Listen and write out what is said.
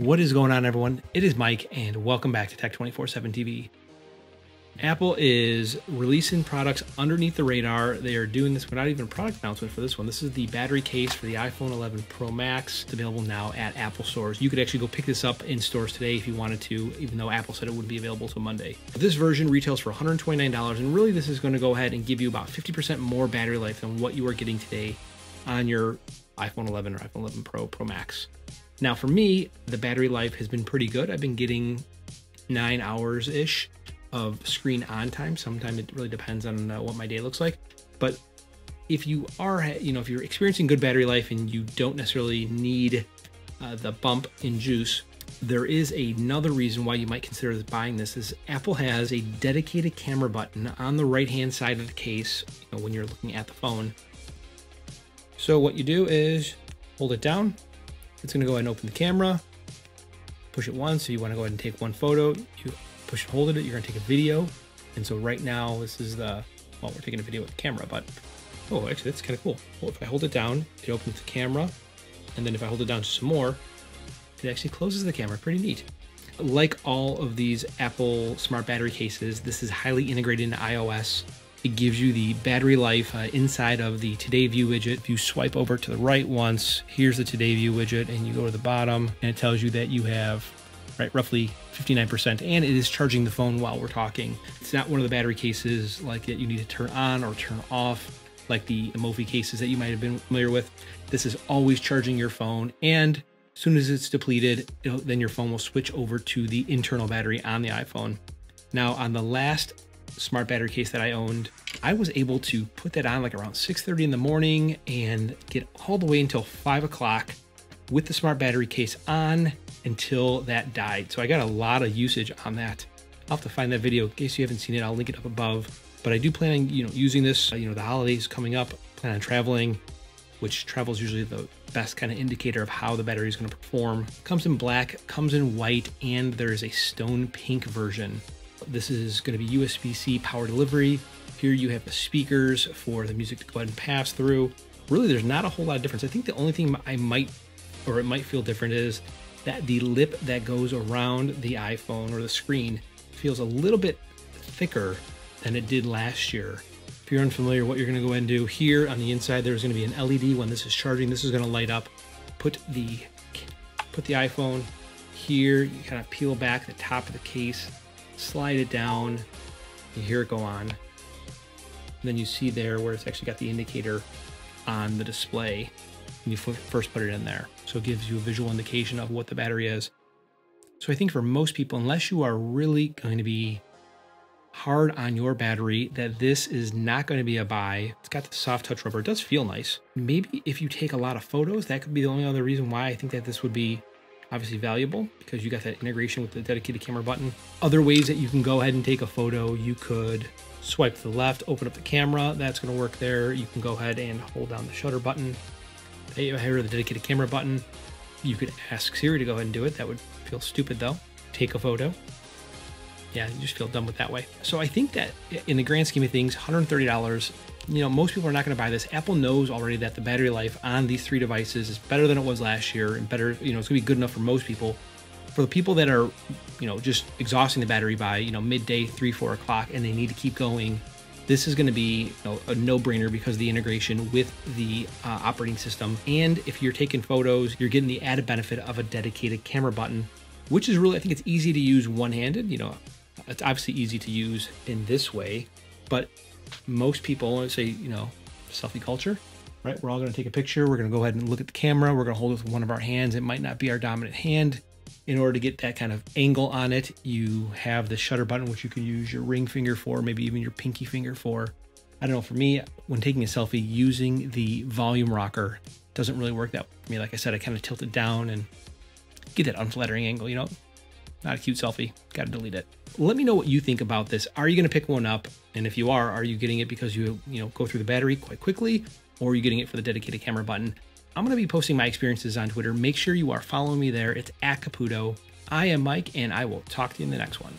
What is going on, everyone? It is Mike, and welcome back to Tech 24 7 TV. Apple is releasing products underneath the radar. They are doing this without even a product announcement for this one. This is the battery case for the iPhone 11 Pro Max. It's available now at Apple stores. You could actually go pick this up in stores today if you wanted to, even though Apple said it wouldn't be available till Monday. This version retails for $129, and really this is going to go ahead and give you about 50% more battery life than what you are getting today on your iPhone 11 or iPhone 11 Pro, Pro Max. Now, for me, the battery life has been pretty good. I've been getting nine hours ish of screen on time. Sometimes it really depends on uh, what my day looks like. But if you are, you know, if you're experiencing good battery life and you don't necessarily need uh, the bump in juice, there is another reason why you might consider buying this is Apple has a dedicated camera button on the right hand side of the case you know, when you're looking at the phone. So what you do is hold it down. It's gonna go ahead and open the camera, push it once. So you wanna go ahead and take one photo. You push and hold it, you're gonna take a video. And so right now, this is the, well, we're taking a video with the camera, but, oh, actually that's kind of cool. Well, if I hold it down, it opens the camera. And then if I hold it down some more, it actually closes the camera, pretty neat. Like all of these Apple smart battery cases, this is highly integrated into iOS. It gives you the battery life uh, inside of the Today View widget. If you swipe over to the right once, here's the Today View widget, and you go to the bottom, and it tells you that you have right? Roughly 59%. And it is charging the phone while we're talking. It's not one of the battery cases like that you need to turn on or turn off, like the Mophie cases that you might have been familiar with. This is always charging your phone. And as soon as it's depleted, then your phone will switch over to the internal battery on the iPhone. Now, on the last smart battery case that I owned, I was able to put that on like around 6.30 in the morning and get all the way until 5 o'clock with the smart battery case on until that died. So I got a lot of usage on that. I'll have to find that video in case you haven't seen it. I'll link it up above. But I do plan on, you know, using this, you know, the holidays coming up, plan on traveling, which travel is usually the best kind of indicator of how the battery is going to perform. Comes in black, comes in white, and there is a stone pink version. This is going to be USB-C power delivery. Here you have the speakers for the music to go ahead and pass through. Really, there's not a whole lot of difference. I think the only thing I might, or it might feel different is that the lip that goes around the iPhone or the screen feels a little bit thicker than it did last year. If you're unfamiliar, what you're gonna go ahead and do here on the inside, there's gonna be an LED when this is charging. This is gonna light up. Put the put the iPhone here. You kind of peel back the top of the case, slide it down. You hear it go on. And then you see there where it's actually got the indicator on the display when you first put it in there. So it gives you a visual indication of what the battery is. So I think for most people, unless you are really going to be hard on your battery, that this is not going to be a buy. It's got the soft touch rubber. It does feel nice. Maybe if you take a lot of photos, that could be the only other reason why I think that this would be obviously valuable because you got that integration with the dedicated camera button. Other ways that you can go ahead and take a photo, you could swipe to the left, open up the camera. That's going to work there. You can go ahead and hold down the shutter button here the dedicated camera button. You could ask Siri to go ahead and do it. That would feel stupid though. Take a photo. Yeah, you just feel dumb with that way. So I think that in the grand scheme of things, $130, you know, most people are not going to buy this. Apple knows already that the battery life on these three devices is better than it was last year and better, you know, it's going to be good enough for most people. For the people that are, you know, just exhausting the battery by, you know, midday, three, four o'clock, and they need to keep going this is going to be you know, a no-brainer because the integration with the uh, operating system. And if you're taking photos, you're getting the added benefit of a dedicated camera button, which is really, I think it's easy to use one-handed. You know, it's obviously easy to use in this way, but most people say, you know, selfie culture, right? We're all going to take a picture. We're going to go ahead and look at the camera. We're going to hold it with one of our hands. It might not be our dominant hand in order to get that kind of angle on it, you have the shutter button, which you can use your ring finger for, maybe even your pinky finger for. I don't know, for me, when taking a selfie, using the volume rocker doesn't really work that for me. Like I said, I kind of tilt it down and get that unflattering angle, you know? Not a cute selfie, gotta delete it. Let me know what you think about this. Are you gonna pick one up? And if you are, are you getting it because you, you know, go through the battery quite quickly? Or are you getting it for the dedicated camera button? I'm going to be posting my experiences on Twitter. Make sure you are following me there. It's at Caputo. I am Mike, and I will talk to you in the next one.